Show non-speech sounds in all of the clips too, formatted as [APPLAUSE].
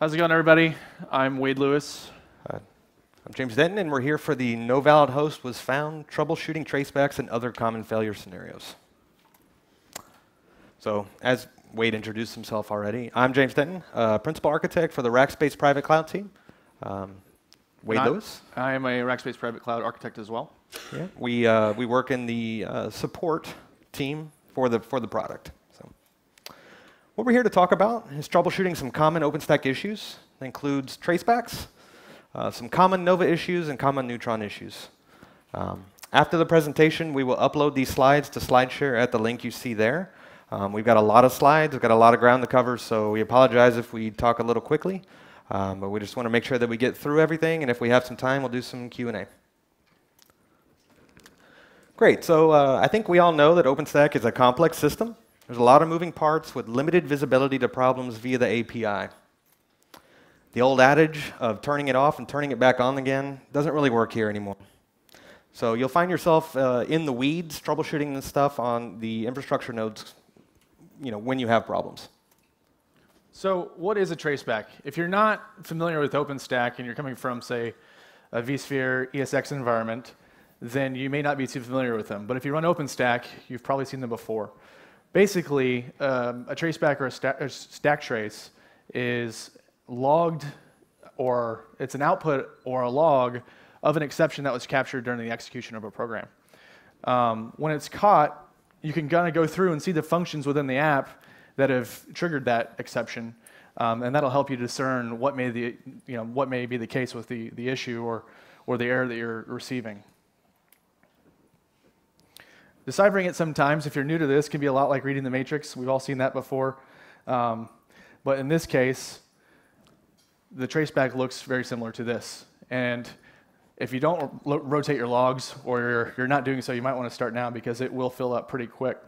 How's it going, everybody? I'm Wade Lewis. I'm James Denton, and we're here for the no valid host was found, troubleshooting tracebacks and other common failure scenarios. So, as Wade introduced himself already, I'm James Denton, uh, principal architect for the Rackspace private cloud team. Um, Wade Lewis. I am a Rackspace Private Cloud architect as well. Yeah. We, uh, we work in the uh, support team for the, for the product. What we're here to talk about is troubleshooting some common OpenStack issues. That includes tracebacks, uh, some common Nova issues, and common Neutron issues. Um, after the presentation, we will upload these slides to SlideShare at the link you see there. Um, we've got a lot of slides, we've got a lot of ground to cover, so we apologize if we talk a little quickly. Um, but we just want to make sure that we get through everything, and if we have some time, we'll do some Q&A. Great. So uh, I think we all know that OpenStack is a complex system. There's a lot of moving parts with limited visibility to problems via the API. The old adage of turning it off and turning it back on again doesn't really work here anymore. So you'll find yourself uh, in the weeds troubleshooting this stuff on the infrastructure nodes you know, when you have problems. So, what is a traceback? If you're not familiar with OpenStack and you're coming from, say, a vSphere ESX environment, then you may not be too familiar with them. But if you run OpenStack, you've probably seen them before. Basically, um, a traceback or a, sta- stack trace is logged, or it's an output or a log of an exception that was captured during the execution of a program. Um, when it's caught, you can kind of go through and see the functions within the app that have triggered that exception, um, and that'll help you discern what may the you know what may be the case with the the issue or or the error that you're receiving. Deciphering it sometimes, if you're new to this, can be a lot like reading the matrix. We've all seen that before, um, but in this case, the traceback looks very similar to this, and if you don't ro- rotate your logs or you're, you're not doing so, you might want to start now because it will fill up pretty quick.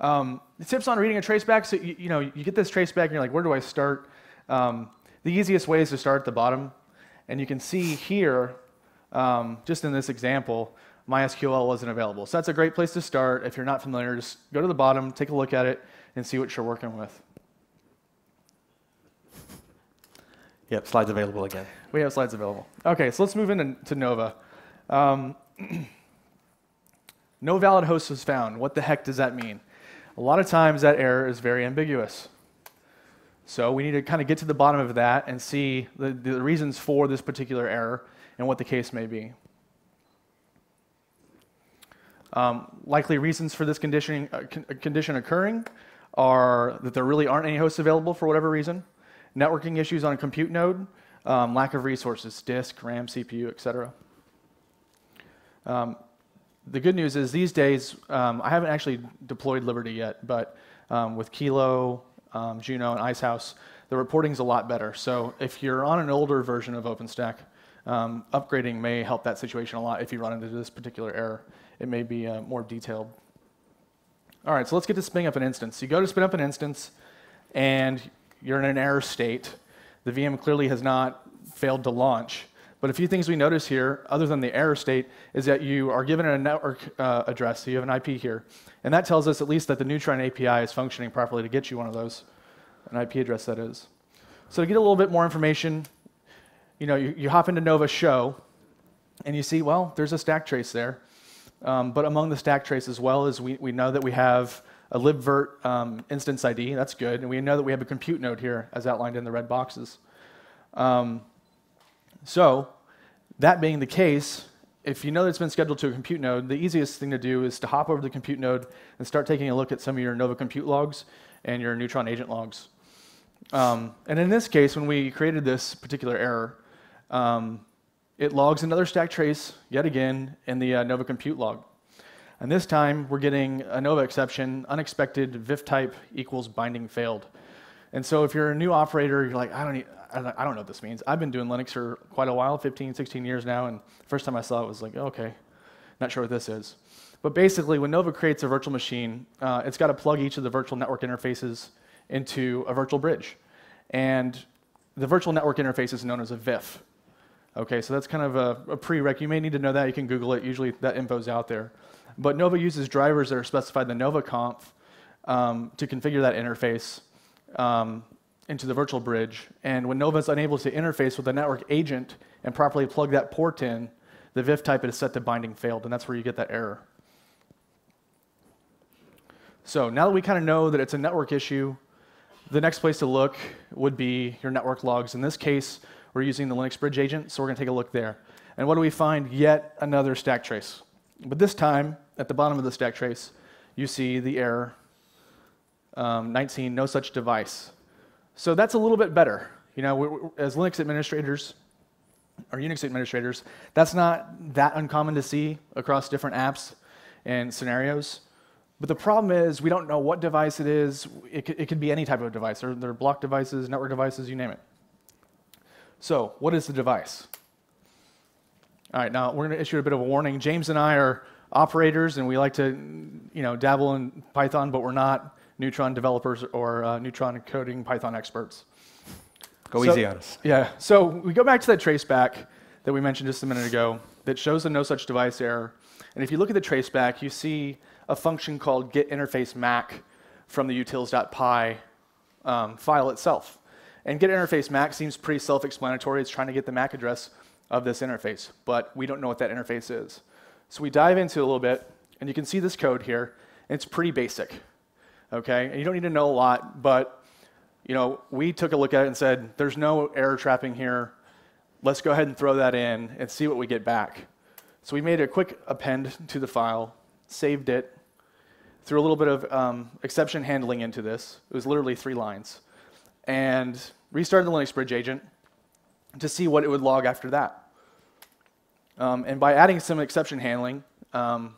Um, tips on reading a traceback, so you, you know, you get this traceback and you're like, where do I start? Um, the easiest way is to start at the bottom. And you can see here, um, just in this example, MySQL wasn't available. So that's a great place to start. If you're not familiar, just go to the bottom, take a look at it, and see what you're working with. Yep, slides available again. We have slides available. Okay, so let's move into Nova. Um, [CLEARS THROAT] no valid host was found. What the heck does that mean? A lot of times that error is very ambiguous. So we need to kind of get to the bottom of that and see the, the reasons for this particular error and what the case may be. Um, likely reasons for this condition, uh, con- condition occurring are that there really aren't any hosts available for whatever reason, networking issues on a compute node, um, lack of resources, disk, RAM, CPU, etc. Um, the good news is these days, um, I haven't actually deployed Liberty yet, but um, with Kilo, um, Juno, and Icehouse, the reporting's a lot better. So if you're on an older version of OpenStack, upgrading may help that situation a lot if you run into this particular error. It may be uh, more detailed. All right, so let's get to spinning up an instance. You go to spin up an instance, and you're in an error state. The VM clearly has not failed to launch. But a few things we notice here, other than the error state, is that you are given a network uh, address, so you have an IP here. And that tells us at least that the Neutron API is functioning properly to get you one of those, an IP address that is. So to get a little bit more information, you know, you, you hop into Nova Show, and you see, well, there's a stack trace there. Um, but among the stack trace as well is we, we know that we have a libvirt um, instance ID, that's good, and we know that we have a compute node here as outlined in the red boxes. Um, so, that being the case, if you know that it's been scheduled to a compute node, the easiest thing to do is to hop over to the compute node and start taking a look at some of your Nova compute logs and your Neutron agent logs. Um, and in this case, when we created this particular error, um, it logs another stack trace yet again in the uh, Nova compute log. And this time, we're getting a Nova exception, unexpected VIF type equals binding failed. And so if you're a new operator, you're like, I don't, need, I don't know what this means. I've been doing Linux for quite a while, 15, 16 years now, and the first time I saw it was like, okay, not sure what this is. But basically, when Nova creates a virtual machine, uh, it's got to plug each of the virtual network interfaces into a virtual bridge. And the virtual network interface is known as a VIF. Okay, so that's kind of a, a prereq. You may need to know that. You can Google it. Usually that info's out there. But Nova uses drivers that are specified in the Nova conf um, to configure that interface. Um, into the virtual bridge. And when Nova is unable to interface with the network agent and properly plug that port in, the VIF type is set to binding failed, and that's where you get that error. So now that we kind of know that it's a network issue, the next place to look would be your network logs. In this case, we're using the Linux Bridge agent, so we're going to take a look there. And what do we find? Yet another stack trace. But this time, at the bottom of the stack trace, you see the error um, 19, no such device. So that's a little bit better. You know, we're, as Linux administrators or Unix administrators, that's not that uncommon to see across different apps and scenarios. But the problem is we don't know what device it is. It, it could be any type of device. There, there are block devices, network devices, you name it. So what is the device? All right, now we're going to issue a bit of a warning. James and I are operators, and we like to, you know, dabble in Python, but we're not Neutron developers or uh, Neutron coding Python experts. Go So- easy on us. Yeah, so we go back to that traceback that we mentioned just a minute ago that shows the no such device error. And if you look at the traceback, you see a function called get interface mac from the utils.py um, file itself. And getinterfaceMac seems pretty self-explanatory. It's trying to get the MAC address of this interface, but we don't know what that interface is. So we dive into it a little bit, and you can see this code here, and it's pretty basic. Okay, and you don't need to know a lot, but you know, we took a look at it and said, there's no error trapping here. Let's go ahead and throw that in and see what we get back. So we made a quick append to the file, saved it, threw a little bit of um, exception handling into this. It was literally three lines. And restarted the Linux Bridge agent to see what it would log after that. Um, and by adding some exception handling, um,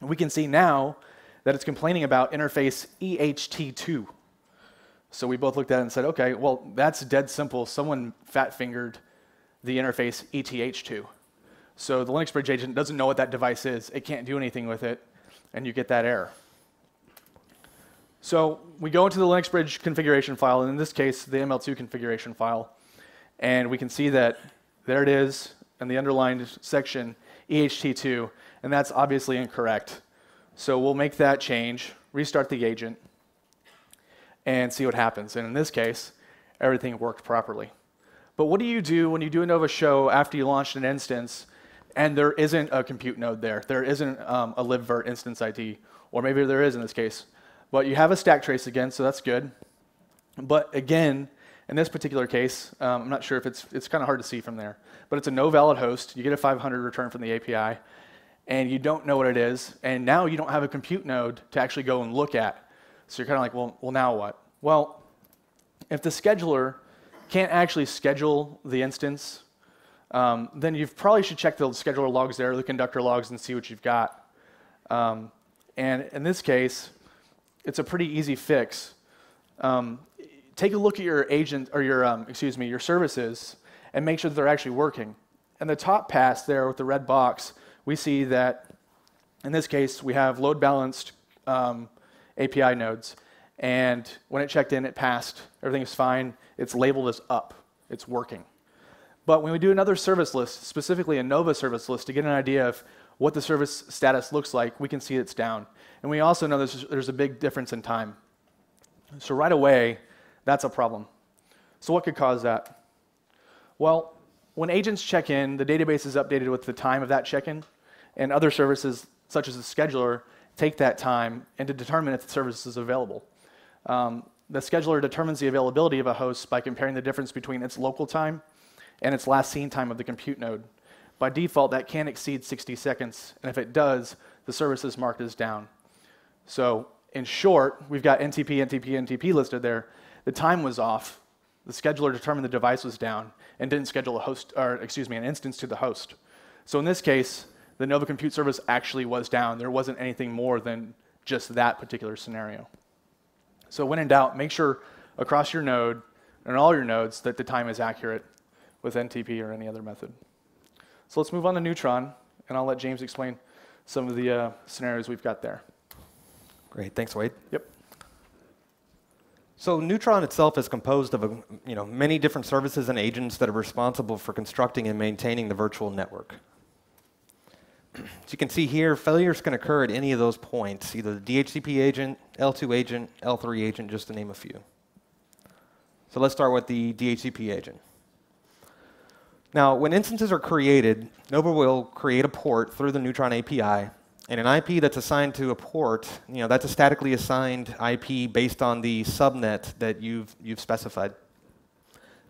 we can see now that it's complaining about interface E EHT2. So we both looked at it and said, okay, well, that's dead simple. Someone fat fingered the interface E ETH2. So the Linux Bridge agent doesn't know what that device is. It can't do anything with it, and you get that error. So we go into the Linux Bridge configuration file, and in this case, the ML2 configuration file, and we can see that there it is in the underlined section, E EHT2, and that's obviously incorrect. So we'll make that change, restart the agent, and see what happens. And in this case, everything worked properly. But what do you do when you do a Nova show after you launched an instance and there isn't a compute node there? There isn't um, a libvirt instance ID, or maybe there is in this case. But you have a stack trace again, so that's good. But again, in this particular case, um, I'm not sure if it's, it's kind of hard to see from there, but it's a no valid host. You get a 500 return from the API, and you don't know what it is, and now you don't have a compute node to actually go and look at. So you're kind of like, well, well, now what? Well, if the scheduler can't actually schedule the instance, um, then you probably should check the scheduler logs there, the conductor logs, and see what you've got. Um, and in this case, it's a pretty easy fix. Um, take a look at your agent or your, um, excuse me, your services, and make sure that they're actually working. In the top pass there with the red box, we see that in this case we have load balanced um, API nodes, and when it checked in, it passed. Everything is fine. It's labeled as up. It's working. But when we do another service list, specifically a Nova service list, to get an idea of what the service status looks like, we can see it's down. And we also know there's, there's a big difference in time. So right away, that's a problem. So what could cause that? Well, when agents check in, the database is updated with the time of that check-in, and other services, such as the scheduler, take that time and to determine if the service is available. Um, the scheduler determines the availability of a host by comparing the difference between its local time and its last seen time of the compute node. By default, that can't exceed 60 seconds, and if it does, the service is marked as down. So, in short, we've got NTP, NTP, NTP listed there. The time was off. The scheduler determined the device was down and didn't schedule a host, or excuse me, an instance to the host. So in this case, the Nova Compute service actually was down. There wasn't anything more than just that particular scenario. So when in doubt, make sure across your node and all your nodes that the time is accurate with NTP or any other method. So let's move on to Neutron, and I'll let James explain some of the uh, scenarios we've got there. Great, thanks, Wade. Yep. So Neutron itself is composed of a, you know, many different services and agents that are responsible for constructing and maintaining the virtual network. As you can see here, failures can occur at any of those points, either the DHCP agent, L2 agent, L3 agent, just to name a few. So let's start with the DHCP agent. Now, when instances are created, Nova will create a port through the Neutron API, and an IP that's assigned to a port, you know, that's a statically assigned IP based on the subnet that you've, you've specified.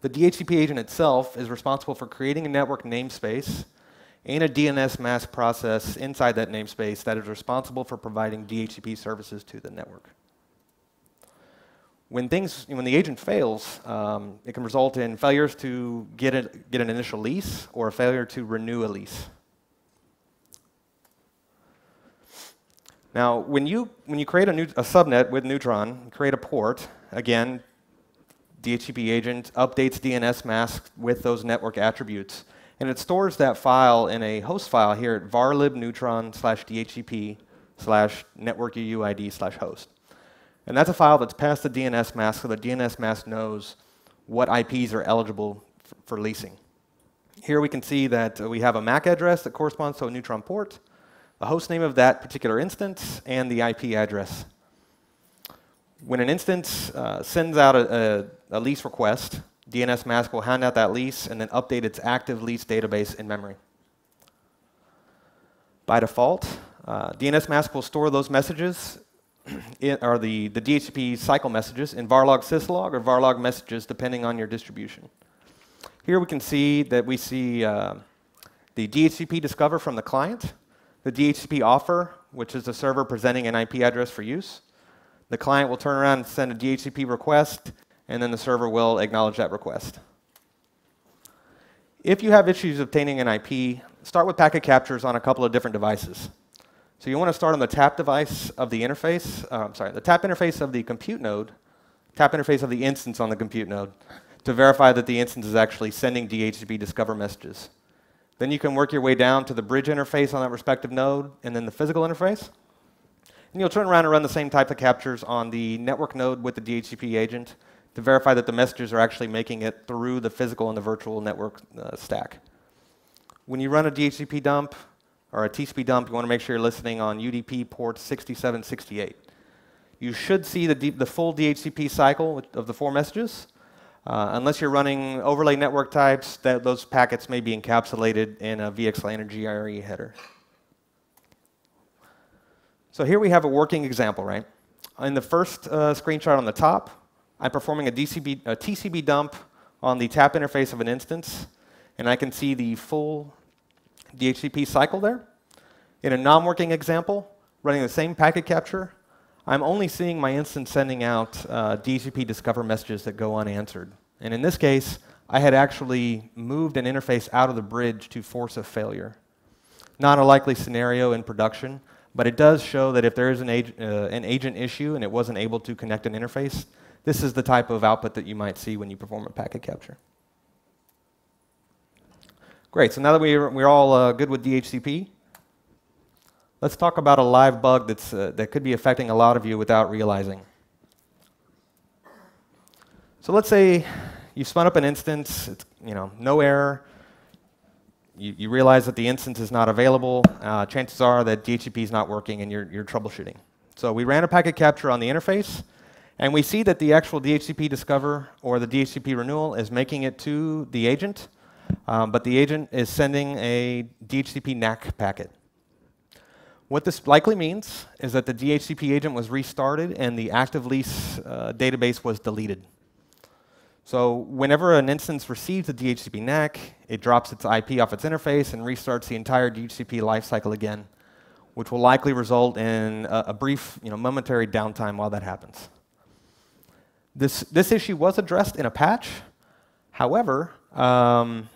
The DHCP agent itself is responsible for creating a network namespace and a dnsmasq process inside that namespace that is responsible for providing DHCP services to the network. When things, when the agent fails, um, it can result in failures to get, a, get an initial lease or a failure to renew a lease. Now, when you, when you create a, new, a subnet with Neutron, create a port, again, DHCP agent updates dnsmasq with those network attributes and it stores that file in a host file here at varlib slash dhcp slash network UUID slash host. And that's a file that's passed the dnsmasq so the dnsmasq knows what IPs are eligible for leasing. Here we can see that uh, we have a MAC address that corresponds to a Neutron port, the host name of that particular instance, and the IP address. When an instance uh, sends out a, a, a lease request, dnsmasq will hand out that lease and then update its active lease database in memory. By default, uh, dnsmasq will store those messages, in, or the, the DHCP cycle messages, in varlog syslog or varlog messages, depending on your distribution. Here we can see that we see uh, the DHCP discover from the client, the DHCP offer, which is the server presenting an IP address for use. The client will turn around and send a DHCP request, and then the server will acknowledge that request. If you have issues obtaining an IP, start with packet captures on a couple of different devices. So you want to start on the tap device of the interface, uh, sorry, the tap interface of the compute node, tap interface of the instance on the compute node to verify that the instance is actually sending DHCP discover messages. Then you can work your way down to the bridge interface on that respective node and then the physical interface. And you'll turn around and run the same type of captures on the network node with the DHCP agent to verify that the messages are actually making it through the physical and the virtual network uh, stack. When you run a DHCP dump or a TCP dump, you want to make sure you're listening on UDP port 6768. You should see the, the full DHCP cycle of the four messages. Uh, unless you're running overlay network types, that those packets may be encapsulated in a VXLAN or GRE header. So here we have a working example, right? In the first uh, screenshot on the top, I'm performing a, DCB, a TCP dump on the tap interface of an instance, and I can see the full DHCP cycle there. In a non-working example, running the same packet capture, I'm only seeing my instance sending out uh, DHCP discover messages that go unanswered. And in this case, I had actually moved an interface out of the bridge to force a failure. Not a likely scenario in production, but it does show that if there is an, ag uh, an agent issue and it wasn't able to connect an interface, this is the type of output that you might see when you perform a packet capture. Great, so now that we're, we're all uh, good with DHCP, let's talk about a live bug that's, uh, that could be affecting a lot of you without realizing. So let's say you spun up an instance, it's, you know, no error, you, you realize that the instance is not available, uh, chances are that DHCP is not working and you're, you're troubleshooting. So we ran a packet capture on the interface, and we see that the actual DHCP discover or the DHCP renewal is making it to the agent, um, but the agent is sending a DHCP NAK packet. What this likely means is that the DHCP agent was restarted and the active lease uh, database was deleted. So whenever an instance receives a DHCP NAK, it drops its IP off its interface and restarts the entire DHCP lifecycle again, which will likely result in a, a brief, you know, momentary downtime while that happens. This, this issue was addressed in a patch. However, um,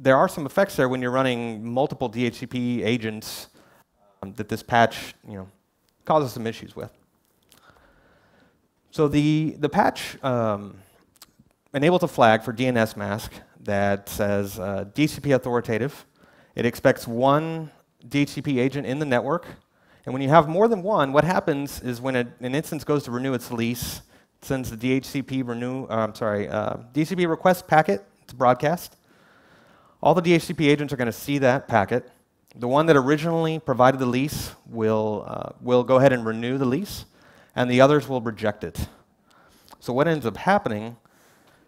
there are some effects there when you're running multiple DHCP agents um, that this patch you know, causes some issues with. So the, the patch um, enables a flag for dnsmasq that says uh, DHCP authoritative. It expects one DHCP agent in the network. And when you have more than one, what happens is when a, an instance goes to renew its lease, sends the DHCP renew, uh, I'm sorry, uh, DHCP request packet to broadcast. All the DHCP agents are going to see that packet. The one that originally provided the lease will, uh, will go ahead and renew the lease, and the others will reject it. So what ends up happening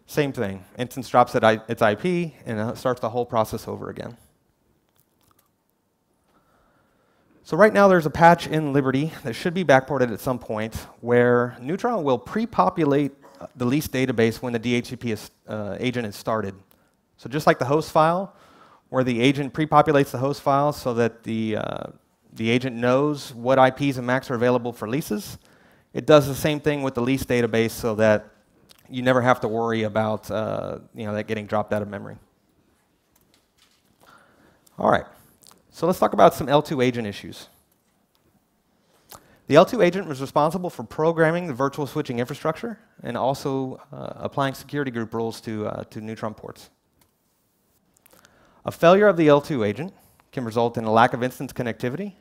Same thing. Instance drops at its IP and it starts the whole process over again. So right now there's a patch in Liberty that should be backported at some point where Neutron will pre-populate the lease database when the DHCP is, uh, agent is started. So just like the host file, where the agent pre-populates the host file so that the, uh, the agent knows what IPs and MACs are available for leases, it does the same thing with the lease database so that you never have to worry about uh, you know, that getting dropped out of memory. All right. So let's talk about some L2 agent issues. The L2 agent was responsible for programming the virtual switching infrastructure and also uh, applying security group rules to, uh, to Neutron ports. A failure of the L2 agent can result in a lack of instance connectivity,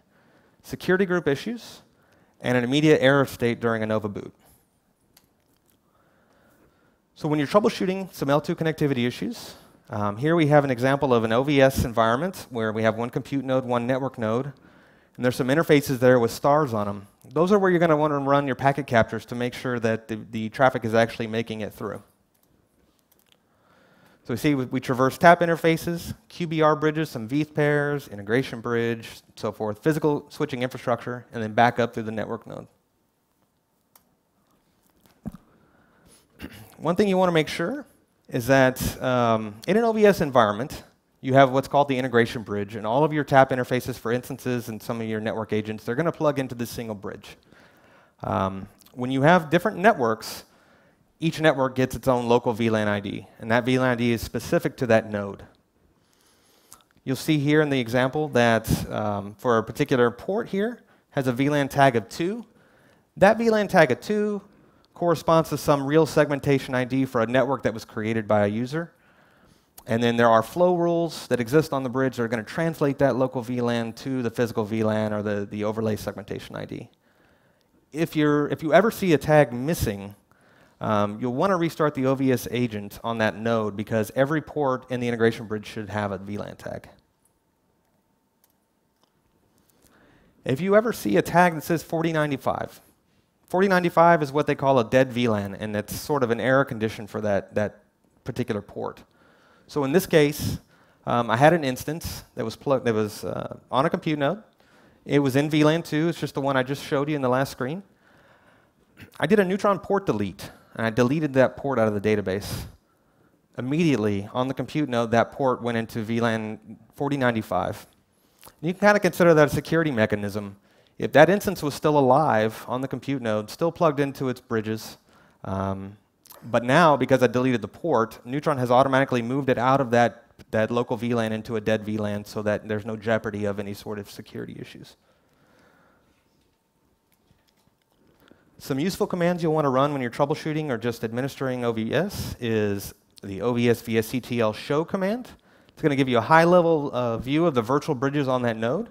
security group issues, and an immediate error state during a Nova boot. So when you're troubleshooting some L2 connectivity issues, um, here we have an example of an OVS environment where we have one compute node, one network node, and there's some interfaces there with stars on them. Those are where you're going to want to run your packet captures to make sure that the, the traffic is actually making it through. So we see we, we traverse tap interfaces, QBR bridges, some VETH pairs, integration bridge, so forth, physical switching infrastructure, and then back up through the network node. [CLEARS THROAT] One thing you want to make sure is that um, in an OVS environment, you have what's called the integration bridge, and all of your tap interfaces for instances and some of your network agents, they're going to plug into this single bridge. Um, when you have different networks, each network gets its own local VLAN ID, and that VLAN ID is specific to that node. You'll see here in the example that um, for a particular port here has a VLAN tag of 2. That VLAN tag of 2 corresponds to some real segmentation ID for a network that was created by a user. And then there are flow rules that exist on the bridge that are going to translate that local VLAN to the physical VLAN or the, the overlay segmentation ID. If, you're, if you ever see a tag missing, um, you'll want to restart the OVS agent on that node because every port in the integration bridge should have a VLAN tag. If you ever see a tag that says 4095, 4095 is what they call a dead VLAN, and it's sort of an error condition for that, that particular port. So in this case, um, I had an instance that was, plugged, that was uh, on a compute node. It was in VLAN 2. It's just the one I just showed you in the last screen. I did a Neutron port delete, and I deleted that port out of the database. Immediately, on the compute node, that port went into VLAN 4095. And you can kind of consider that a security mechanism if that instance was still alive on the compute node, still plugged into its bridges, um, but now, because I deleted the port, Neutron has automatically moved it out of that, that local VLAN into a dead VLAN so that there's no jeopardy of any sort of security issues. Some useful commands you'll want to run when you're troubleshooting or just administering OVS is the OVS vsctl show command. It's going to give you a high-level uh, view of the virtual bridges on that node.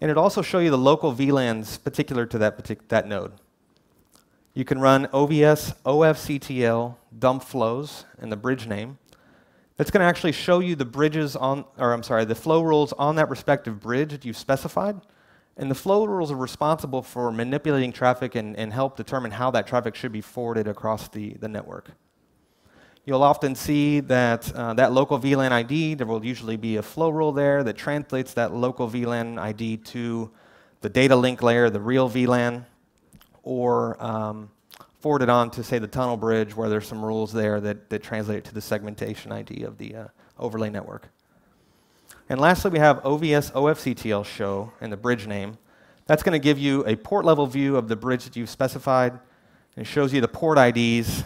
And it'll also show you the local VLANs particular to that, partic that node. You can run OVS OFCTL dump flows in the bridge name. That's going to actually show you the bridges on, or I'm sorry, the flow rules on that respective bridge that you've specified. And the flow rules are responsible for manipulating traffic and, and help determine how that traffic should be forwarded across the, the network. You'll often see that uh, that local VLAN ID, there will usually be a flow rule there that translates that local VLAN ID to the data link layer, the real VLAN, or um, forward it on to, say, the tunnel bridge where there's some rules there that, that translate it to the segmentation ID of the uh, overlay network. And lastly, we have OVS OFCTL show in the bridge name. That's going to give you a port level view of the bridge that you've specified. And it shows you the port IDs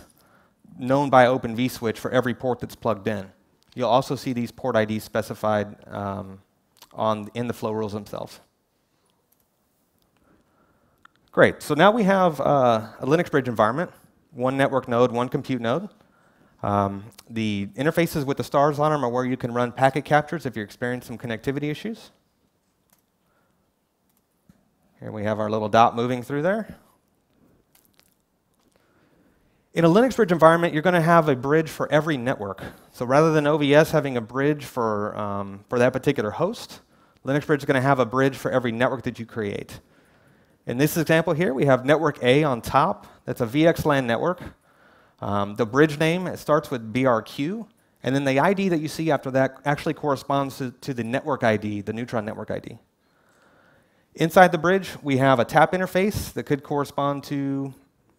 known by Open vSwitch for every port that's plugged in. You'll also see these port IDs specified um, on, in the flow rules themselves. Great. So now we have uh, a Linux Bridge environment, one network node, one compute node. Um, the interfaces with the stars on them are where you can run packet captures if you're experiencing some connectivity issues. Here we have our little dot moving through there. In a Linux bridge environment, you're going to have a bridge for every network. So rather than OVS having a bridge for, um, for that particular host, Linux Bridge is going to have a bridge for every network that you create. In this example here, we have network A on top. That's a VXLAN network. Um, the bridge name it starts with BRQ, and then the ID that you see after that actually corresponds to, to the network ID, the Neutron network ID. Inside the bridge, we have a tap interface that could correspond to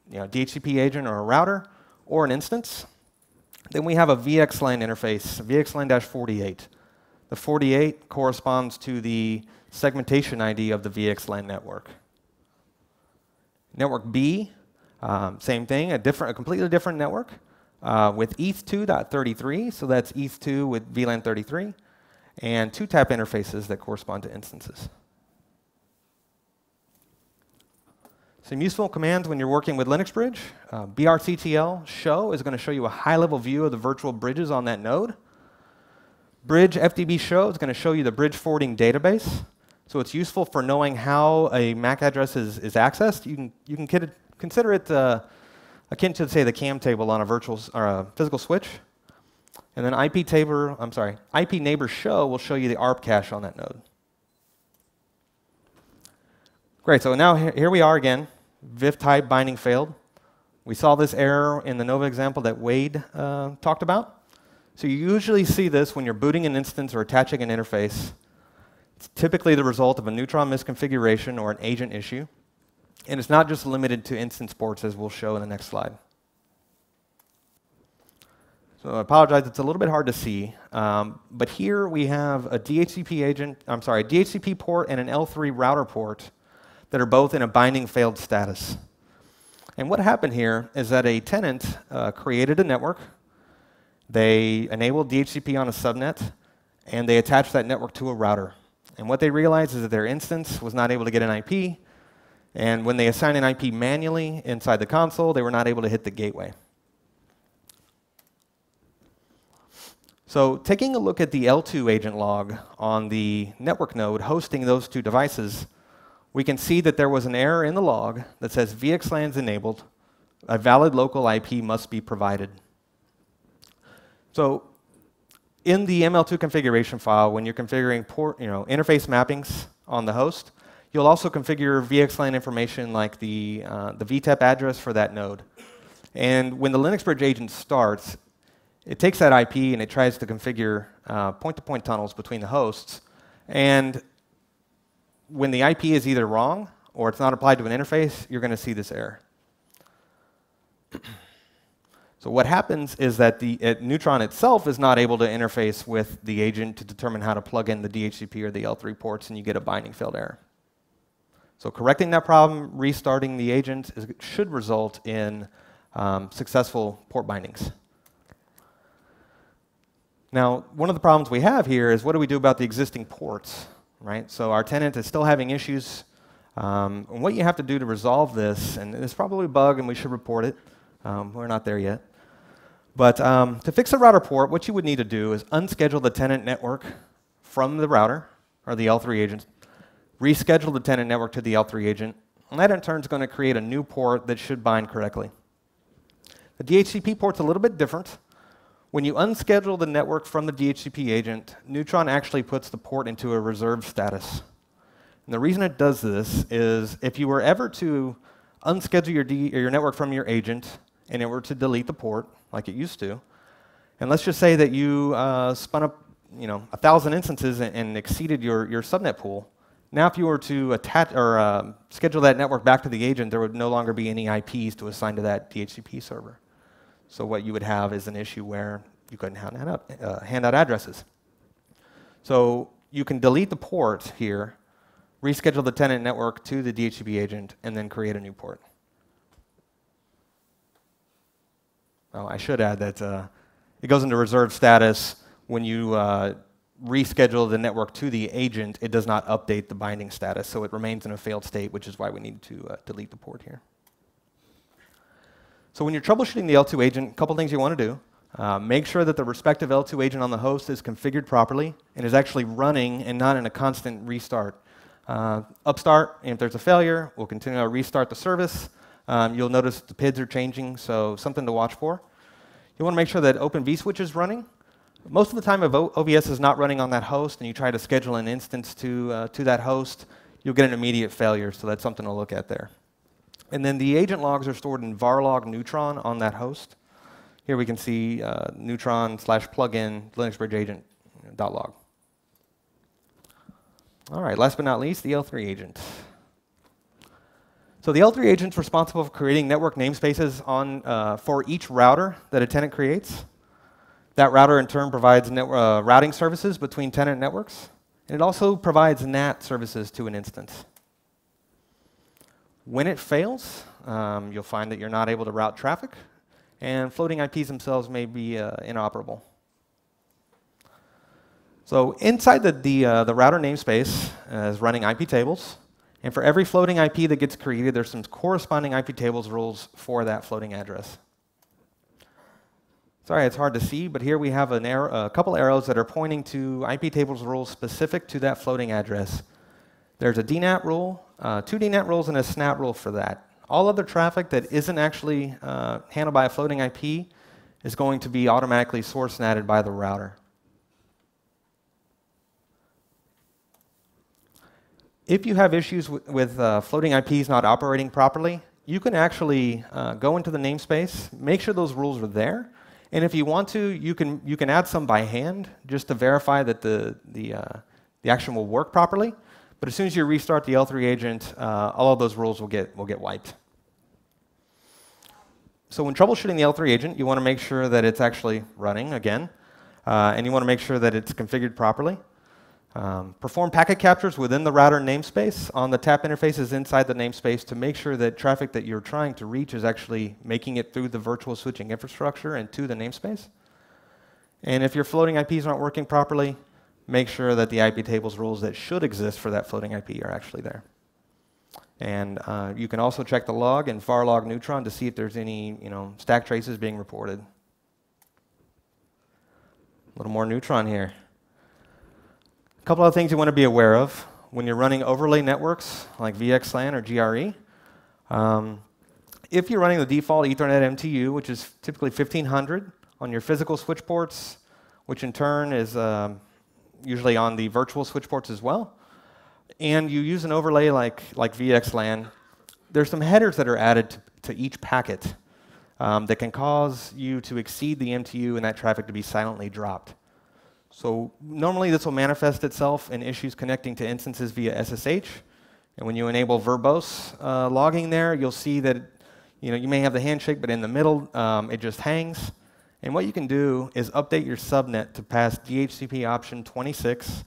you know, DHCP agent or a router or an instance. Then we have a VXLAN interface, VXLAN-48. The 48 corresponds to the segmentation ID of the VXLAN network. Network B, um, same thing, a different, a completely different network uh, with ETH2.33, so that's ETH2 with VLAN 33, and two tap interfaces that correspond to instances. Some useful commands when you're working with Linux Bridge. Uh, brctl show is going to show you a high-level view of the virtual bridges on that node. Bridge FDB show is going to show you the bridge forwarding database. So it's useful for knowing how a MAC address is, is accessed. You can, you can consider it uh, akin to, say, the CAM table on a virtual or a physical switch. And then IP table, I'm sorry, IP neighbor show will show you the ARP cache on that node. Great, so now here we are again. VIF type binding failed. We saw this error in the Nova example that Wade uh, talked about. So you usually see this when you're booting an instance or attaching an interface. It's typically the result of a neutron misconfiguration or an agent issue. And it's not just limited to instance ports, as we'll show in the next slide. So I apologize, it's a little bit hard to see. Um, but here we have a DHCP agent, I'm sorry, a DHCP port and an L3 router port that are both in a binding failed status. And what happened here is that a tenant uh, created a network, they enabled DHCP on a subnet, and they attached that network to a router. And what they realized is that their instance was not able to get an IP, and when they assigned an IP manually inside the console, they were not able to hit the gateway. So taking a look at the L2 agent log on the network node hosting those two devices, we can see that there was an error in the log that says VXLAN is enabled, a valid local IP must be provided. So in the ML2 configuration file, when you're configuring port, you know, interface mappings on the host, you'll also configure VXLAN information like the, uh, the VTEP address for that node. And when the Linux Bridge agent starts, it takes that IP and it tries to configure uh, point-to-point -point tunnels between the hosts. And when the IP is either wrong or it's not applied to an interface, you're going to see this error. [CLEARS THROAT] so what happens is that the Neutron itself is not able to interface with the agent to determine how to plug in the DHCP or the L3 ports, and you get a binding failed error. So correcting that problem, restarting the agent is, should result in um, successful port bindings. Now, one of the problems we have here is what do we do about the existing ports? right? So our tenant is still having issues. Um, and what you have to do to resolve this, and it's probably a bug and we should report it. Um, we're not there yet. But um, to fix a router port, what you would need to do is unschedule the tenant network from the router, or the L3 agent, reschedule the tenant network to the L3 agent, and that in turn is going to create a new port that should bind correctly. The DHCP port's a little bit different. When you unschedule the network from the DHCP agent, Neutron actually puts the port into a reserved status. And the reason it does this is if you were ever to unschedule your, D, your network from your agent and it were to delete the port, like it used to, and let's just say that you uh, spun up you know, 1,000 instances and, and, exceeded your, your subnet pool, now if you were to attach or uh, schedule that network back to the agent, there would no longer be any IPs to assign to that DHCP server. So what you would have is an issue where you couldn't hand out, uh, hand out addresses. So you can delete the port here, reschedule the tenant network to the DHCP agent, and then create a new port. Oh, I should add that uh, it goes into reserve status when you uh, reschedule the network to the agent. It does not update the binding status, so it remains in a failed state, which is why we need to uh, delete the port here. So when you're troubleshooting the L2 agent, a couple things you want to do. Uh, make sure that the respective L2 agent on the host is configured properly and is actually running and not in a constant restart. Uh, upstart, and if there's a failure, we'll continue to restart the service. Um, you'll notice the PIDs are changing, so something to watch for. You want to make sure that Open vSwitch is running. Most of the time, if OVS is not running on that host and you try to schedule an instance to, uh, to that host, you'll get an immediate failure, so that's something to look at there. And then the agent logs are stored in varlog neutron on that host. Here we can see uh, neutron slash plugin Linux bridge agent dot log. All right, last but not least, the L3 agent. So the L3 agent is responsible for creating network namespaces on, uh, for each router that a tenant creates. That router in turn provides uh, routing services between tenant networks, and it also provides NAT services to an instance. When it fails, um, you'll find that you're not able to route traffic, and floating IPs themselves may be uh, inoperable. So inside the, the, uh, the router namespace is running IP tables, and for every floating IP that gets created, there's some corresponding IP tables rules for that floating address. Sorry, it's hard to see, but here we have arrow, a couple arrows that are pointing to IP tables rules specific to that floating address. There's a DNAT rule, uh, two DNAT rules, and a SNAT rule for that. All other traffic that isn't actually uh, handled by a floating IP is going to be automatically source natted by the router. If you have issues with uh, floating IPs not operating properly, you can actually uh, go into the namespace, make sure those rules are there, and if you want to, you can, you can add some by hand just to verify that the, the, uh, the action will work properly. But as soon as you restart the L3 agent, uh, all of those rules will get, will get wiped. So when troubleshooting the L3 agent, you want to make sure that it's actually running again, uh, and you want to make sure that it's configured properly. Um, perform packet captures within the router namespace on the tap interfaces inside the namespace to make sure that traffic that you're trying to reach is actually making it through the virtual switching infrastructure and to the namespace. And if your floating IPs aren't working properly, make sure that the IP tables rules that should exist for that floating IP are actually there. And uh, you can also check the log in varlog neutron to see if there's any you know, stack traces being reported. A little more neutron here. A couple of things you want to be aware of when you're running overlay networks like VXLAN or GRE. Um, if you're running the default Ethernet MTU, which is typically 1500 on your physical switch ports, which in turn is um, usually on the virtual switch ports as well, and you use an overlay like, like VXLAN, there's some headers that are added to, to each packet um, that can cause you to exceed the MTU and that traffic to be silently dropped. So normally this will manifest itself in issues connecting to instances via SSH. And when you enable verbose uh, logging there, you'll see that you, know, you may have the handshake, but in the middle, um, it just hangs. And what you can do is update your subnet to pass DHCP option 26,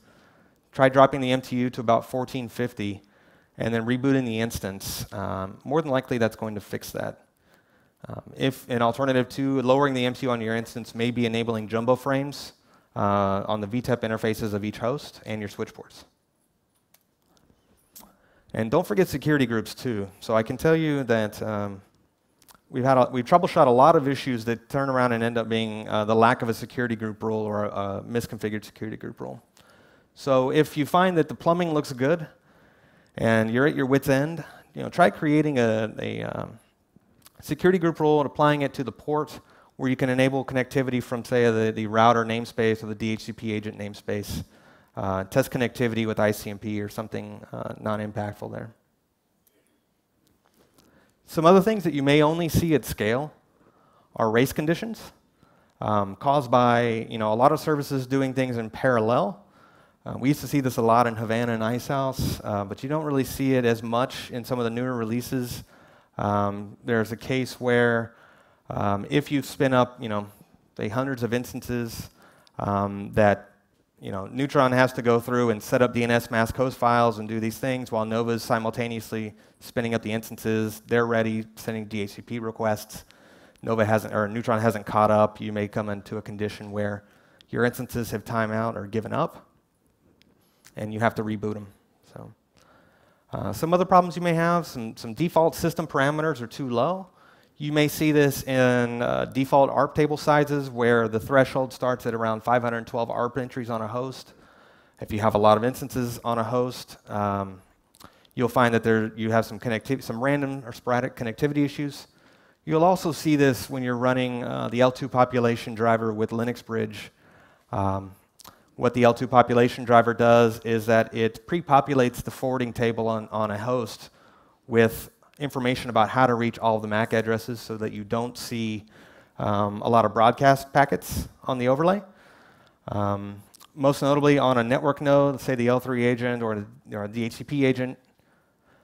try dropping the MTU to about 1450, and then rebooting the instance. Um, more than likely, that's going to fix that. Um, if an alternative to lowering the MTU on your instance may be enabling jumbo frames, uh, on the VTEP interfaces of each host and your switch ports. And don't forget security groups too. So I can tell you that um, we've had a, we've troubleshot a lot of issues that turn around and end up being uh, the lack of a security group rule or a, a, misconfigured security group rule. So if you find that the plumbing looks good and you're at your wit's end, you know, try creating a, a um, security group rule and applying it to the port where you can enable connectivity from, say, the, the router namespace or the DHCP agent namespace. Uh, test connectivity with ICMP or something uh, non-impactful there. Some other things that you may only see at scale are race conditions um, caused by you know, a lot of services doing things in parallel. Uh, we used to see this a lot in Havana and Icehouse, uh, but you don't really see it as much in some of the newer releases. Um, there's a case where um, if you spin up, you know, say hundreds of instances um, that you know, Neutron has to go through and set up dnsmasq host files and do these things while Nova's simultaneously spinning up the instances. They're ready, sending DHCP requests. Nova hasn't, or Neutron hasn't caught up. You may come into a condition where your instances have timeout or given up, and you have to reboot them. So, uh, some other problems you may have: some some default system parameters are too low. You may see this in uh, default ARP table sizes where the threshold starts at around 512 ARP entries on a host. If you have a lot of instances on a host, um, you'll find that there you have some connectivity, some random or sporadic connectivity issues. You'll also see this when you're running uh, the L2 population driver with Linux Bridge. Um, what the L2 population driver does is that it pre-populates the forwarding table on, on a host with information about how to reach all of the MAC addresses so that you don't see um, a lot of broadcast packets on the overlay. Um, most notably on a network node, say the L3 agent or the, or the HTTP agent,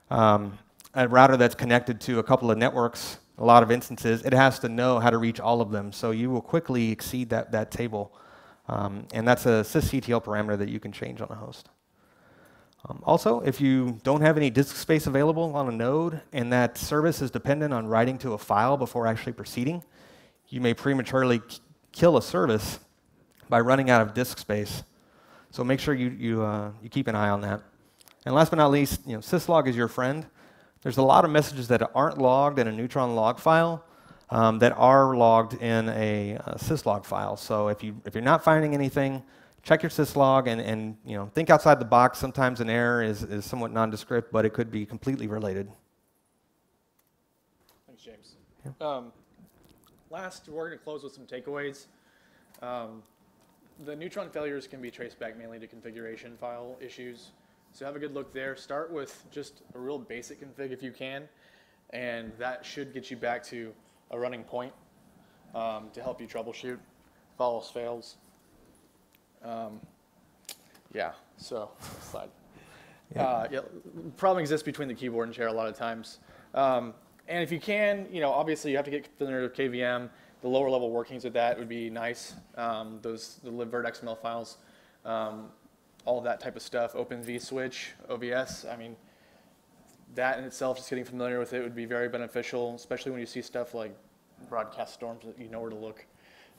um, a router that's connected to a couple of networks, a lot of instances, it has to know how to reach all of them. So you will quickly exceed that, that table. Um, and that's a sysctl parameter that you can change on a host. Um, also, if you don't have any disk space available on a node and that service is dependent on writing to a file before actually proceeding, you may prematurely kill a service by running out of disk space. So make sure you, you, uh, you keep an eye on that. And last but not least, you know, syslog is your friend. There's a lot of messages that aren't logged in a Neutron log file um, that are logged in a, a syslog file. So if, you, if you're not finding anything, check your syslog and, and you know, think outside the box. Sometimes an error is, is somewhat nondescript, but it could be completely related. Thanks, James. Yeah. Um, last, we're going to close with some takeaways. Um, the Neutron failures can be traced back mainly to configuration file issues. So have a good look there. Start with just a real basic config if you can, and that should get you back to a running point um, to help you troubleshoot follows fails. Um, yeah, so [LAUGHS] slide. Yeah. Uh, yeah, problem exists between the keyboard and chair a lot of times. Um, and if you can, you know, obviously you have to get familiar with KVM. The lower level workings of that would be nice. Um, those the libvirt XML files, um, all that type of stuff. Open vSwitch, OVS. I mean, that in itself, just getting familiar with it would be very beneficial, especially when you see stuff like broadcast storms that you know where to look.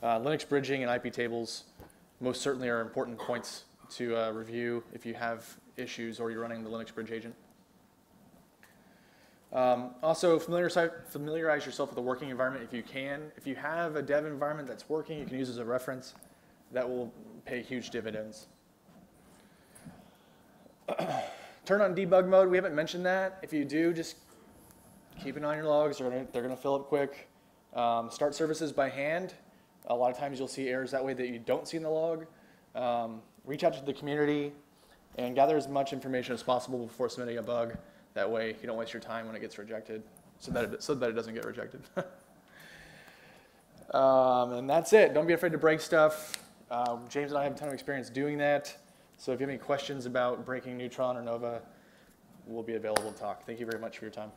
Uh, Linux bridging and IP tables most certainly are important points to uh, review if you have issues or you're running the Linux bridge agent. Um, also, familiarize, familiarize yourself with the working environment if you can. If you have a dev environment that's working, you can use as a reference. That will pay huge dividends. [CLEARS THROAT] Turn on debug mode. We haven't mentioned that. If you do, just keep an eye on your logs. They're going to fill up quick. Um, start services by hand. A lot of times you'll see errors that way that you don't see in the log. Um, reach out to the community and gather as much information as possible before submitting a bug. That way you don't waste your time when it gets rejected, so that it, so that it doesn't get rejected. [LAUGHS] um, and that's it. Don't be afraid to break stuff. Um, James and I have a ton of experience doing that. So if you have any questions about breaking Neutron or Nova, we'll be available to talk. Thank you very much for your time.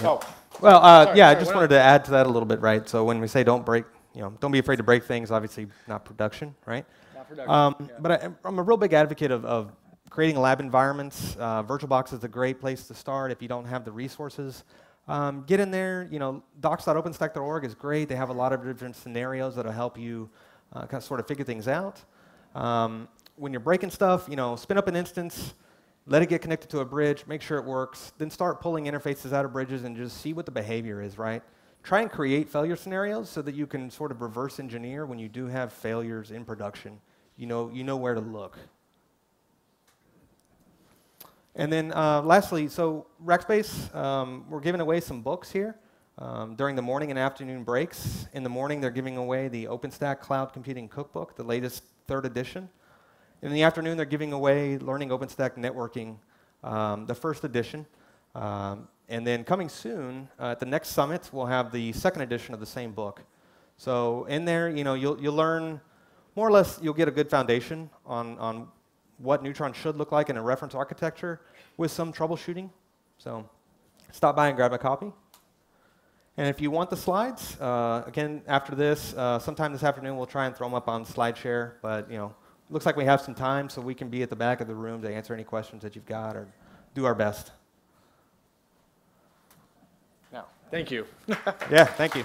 Oh, well, uh, sorry, yeah, sorry, I just wanted to add to that a little bit, right? So when we say don't break you know, don't be afraid to break things. Obviously, not production, right? Not production. Um, yeah. But I, am a real big advocate of, of creating lab environments. Uh, VirtualBox is a great place to start if you don't have the resources. Um, get in there. You know, docs.openstack.org is great. They have a lot of different scenarios that'll help you uh, kind of sort of figure things out. Um, when you're breaking stuff, you know, spin up an instance, let it get connected to a bridge, make sure it works, then start pulling interfaces out of bridges and just see what the behavior is, right? Try and create failure scenarios so that you can sort of reverse engineer when you do have failures in production. You know, you know where to look. And then uh, lastly, so Rackspace, um, we're giving away some books here um, during the morning and afternoon breaks. In the morning, they're giving away the OpenStack Cloud Computing Cookbook, the latest third edition. In the afternoon, they're giving away Learning OpenStack Networking, um, the first edition. Um, and then coming soon, uh, at the next summit, we'll have the second edition of the same book. So in there, you know, you'll, you'll learn more or less, you'll get a good foundation on, on what Neutron should look like in a reference architecture with some troubleshooting. So stop by and grab a copy. And if you want the slides, uh, again, after this, uh, sometime this afternoon, we'll try and throw them up on SlideShare. But, you know, looks like we have some time, so we can be at the back of the room to answer any questions that you've got or do our best. Thank you. yeah, thank you.